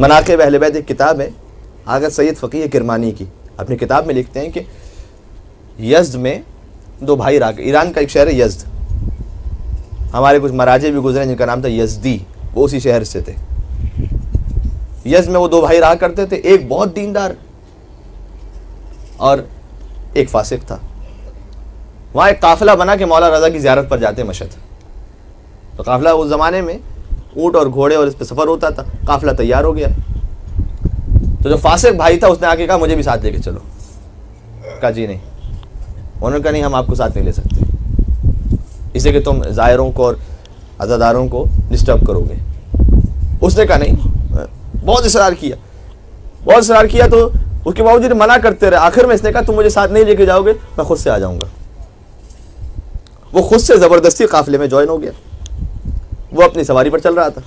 मनाक़ अहल बैत एक किताब है आगर सैद फ़कीह किरमानी की। अपनी किताब में लिखते हैं कि यज्द में दो भाई रहा ईरान का एक शहर है यज्द। हमारे कुछ मराजे भी गुजरे जिनका नाम था यजदी, वो उसी शहर से थे। यज्द में वो दो भाई रहा करते थे, एक बहुत दीनदार और एक फासिक था। वहाँ एक काफिला बना के मौला रजा की ज्यारत पर जाते मशद तो काफिला उस ज़माने में ऊँट और घोड़े और इस पर सफ़र होता था, काफिला तैयार हो गया। तो जो फासिक भाई था, उसने आके कहा, मुझे भी साथ लेके चलो। कहा, जी नहीं। उन्होंने कहा, नहीं, हम आपको साथ नहीं ले सकते। इसे कि तुम ज़ायरों को और अजादारों को डिस्टर्ब करोगे। उसने कहा, नहीं, बहुत इसरार किया। बहुत इसरार किया तो उसके बावजूद मना करते रहे। आखिर में इसने कहा, तुम मुझे साथ नहीं लेके जाओगे, मैं खुद से आ जाऊँगा। वो खुद से ज़बरदस्ती काफिले में ज्वाइन हो गया। वो अपनी सवारी पर चल रहा था।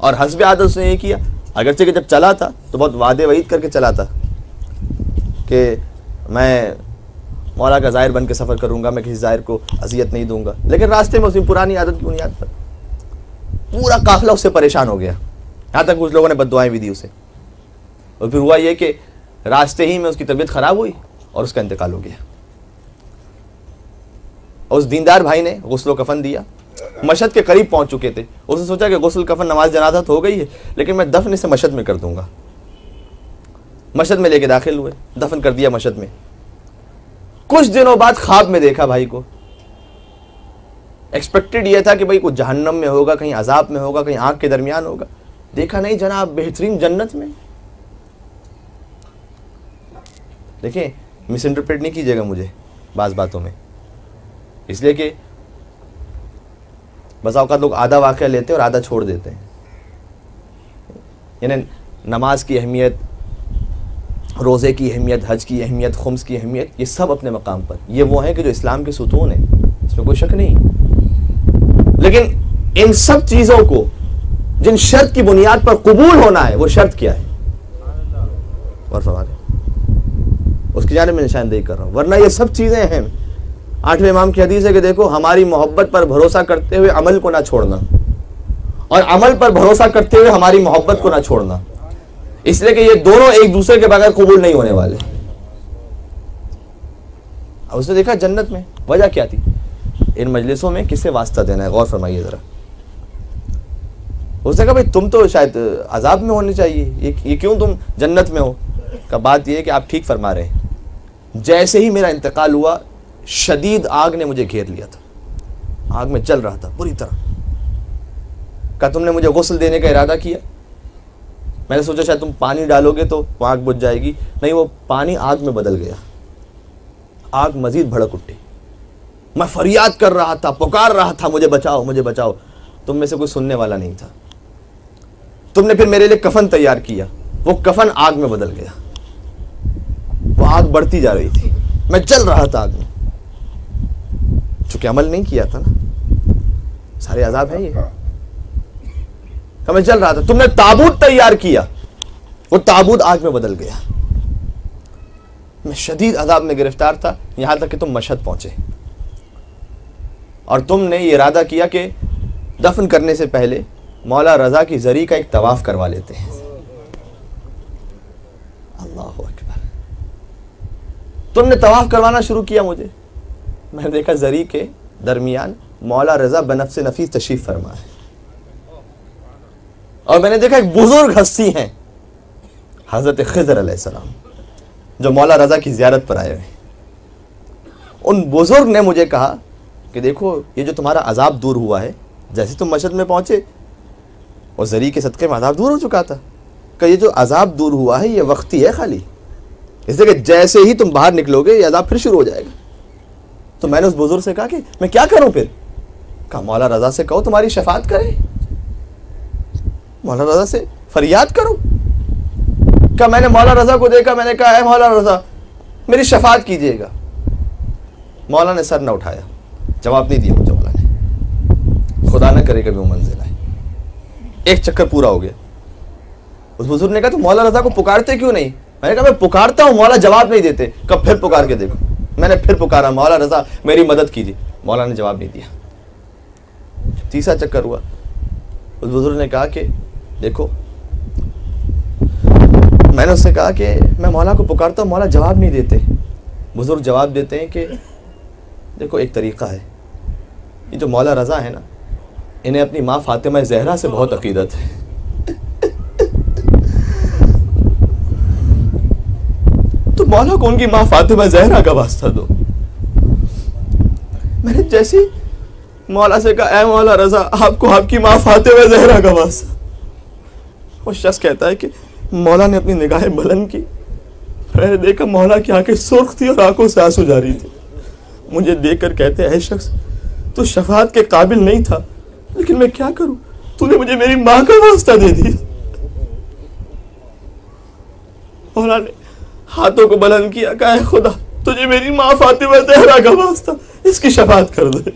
और हंसब आदत उसने ये किया। अगरचे कि जब चला था तो बहुत वादे वहीद करके चला था कि मैं मौला का ज़ाहिर बन के सफ़र करूँगा, मैं किसी ज़ाहिर को अजियत नहीं दूँगा। लेकिन रास्ते में उसकी पुरानी आदत की बुनियाद पर पूरा काफिला उससे परेशान हो गया। यहाँ तक कुछ लोगों ने बदुआएँ भी दी उसे। और फिर हुआ ये कि रास्ते ही में उसकी तबीयत ख़राब हुई और उसका इंतकाल हो गया। और उस दीनदार भाई ने गसल कफन दिया। मशद के करीब पहुँच चुके थे। उसने सोचा कि गसल कफन नमाज़ जनाजा तो हो गई है, लेकिन मैं दफन इसे मशद में कर दूँगा। मशद में लेके दाखिल हुए, दफन कर दिया मशद में। कुछ दिनों बाद ख्वाब में देखा भाई को। एक्सपेक्टेड यह था कि भाई कुछ जहन्नम में होगा, कहीं अजाब में होगा, कहीं आग के दरमियान होगा। देखा नहीं जनाब, बेहतरीन जन्नत में। देखिए मिस इंटरप्रेट नहीं कीजिएगा मुझे बाज बातों में। इसलिए कि बस अवकात लोग आधा वाक़ लेते हैं और आधा छोड़ देते हैं। यानी नमाज़ की अहमियत, रोज़े की अहमियत, हज की अहमियत, खुम्स की अहमियत, ये सब अपने मकाम पर। ये वो हैं कि जो इस्लाम के सुतून है। इसमें कोई शक नहीं। लेकिन इन सब चीज़ों को, जिन शर्त की बुनियाद पर कबूल होना है, वो शर्त क्या है? और फरमा उसकी जाने में निशानदेही कर रहा हूँ। वरना ये सब चीज़ें हैं। आठवें इमाम की हदीस है कि देखो हमारी मोहब्बत पर भरोसा करते हुए अमल को ना छोड़ना। और अमल पर भरोसा करते हुए हमारी मोहब्बत को ना छोड़ना। इसलिए कि ये दोनों एक दूसरे के बगैर कबूल नहीं होने वाले। अब उसने देखा जन्नत में वजह क्या थी? इन मजलिसों में किससे वास्ता देना है? गौर फरमाइए जरा। उसने कहा भाई तुम तो शायद अजाब में होने चाहिए। ये, ये क्यों तुम जन्नत में हो? का बात यह है कि आप ठीक फरमा रहे हैं। जैसे ही मेरा इंतकाल हुआ शदीद आग ने मुझे घेर लिया था। आग में जल रहा था बुरी तरह। का तुमने मुझे गुस्ल देने का इरादा किया? मैंने सोचा शायद तुम पानी डालोगे तो आग बुझ जाएगी। नहीं, वो पानी आग में बदल गया। आग मजीद भड़क उठी। मैं फरियाद कर रहा था, पुकार रहा था, मुझे बचाओ मुझे बचाओ। तुम में से कोई सुनने वाला नहीं था। तुमने फिर मेरे लिए कफन तैयार किया। वो कफन आग में बदल गया। वो आग बढ़ती जा रही थी। मैं चल रहा था आग में। चूँकि अमल नहीं किया था ना। सारे आजाब है ये। मैं चल रहा था। तुमने ताबूत तैयार किया। वो ताबूत आग में बदल गया। मैं शदीद अजाब में गिरफ़्तार था। यहाँ तक कि तुम मशहद पहुँचे। और तुमने ये इरादा किया कि दफन करने से पहले मौला रजा की जरी का एक तवाफ करवा लेते हैं। अल्लाह अकबर। तुमने तवाफ करवाना शुरू किया मुझे। मैंने देखा जरी के दरमियान मौला रजा बनफ से नफीस तशीफ फरमा है। और मैंने देखा एक बुज़ुर्ग हस्ती हैं, हज़रत खजर सलाम, जो मौला रजा की जियारत पर आए हुए उन बुज़ुर्ग ने मुझे कहा कि देखो, ये जो तुम्हारा अजाब दूर हुआ है, जैसे तुम मशद में पहुँचे और जरी के सदक़े में अजाब दूर हो चुका था। कि ये जो अजाब दूर हुआ है, ये वक्ती है खाली। इसलिए कि जैसे ही तुम बाहर निकलोगे, ये अजाब फिर शुरू हो जाएगा। तो मैंने उस बुज़ुर्ग से कहा कि मैं क्या करूँ फिर? कहा, मौला रजा से कहो तुम्हारी शफात करे। मौला रजा से फरियाद करो? क्या मैंने मौला रजा को देखा, मैंने कहा है मौला रजा, मेरी शफात कीजिएगा। मौला ने सर न उठाया। जवाब नहीं दिया मुझे मौला ने। खुदा न करे कभी वो मंजिल आए। एक चक्कर पूरा हो गया। उस बुज़ुर्ग ने कहा तो मौला रजा को पुकारते क्यों नहीं? मैंने कहा, मैं पुकारता हूँ, मौला जवाब नहीं देते। कब फिर पुकार के देखो? मैंने फिर पुकारा, मौला रजा, मेरी मदद कीजिए। मौला ने जवाब नहीं दिया। तीसरा चक्कर हुआ। उस बुज़ुर्ग ने कहा कि, देखो, मैंने उससे कहा कि, मैं मौला को पुकारता हूँ, मौला जवाब नहीं देते। बुज़ुर्ग जवाब देते हैं कि, देखो, एक तरीक़ा है। ये जो मौला रज़ा है ना, इन्हें अपनी माँ फातिमा जहरा से बहुत अकीदत है। मौला को उनकी माँ फातिमा जहरा का वास्ता दो। मैंने जैसे मौला से कहा मौला रजा, आपको आपकी माँ फातिमा जहरा का वास्ता। वो शख्स कहता है कि मौला ने अपनी निगाहें बुलंद की। मैंने देखा मौला की आँखें सुर्ख थी और आँखों से आँसू जारी थी। मुझे देखकर कहते हैं शख्स तो शफात के काबिल नहीं था, लेकिन मैं क्या करूँ? तूने मुझे मेरी माँ का वास्ता दे दिया। मौला ने हाथों को बुलंद किया, कहा खुदा, तुझे मेरी माँ फातिमा जहरा का वास्ता इसकी शफात कर दे।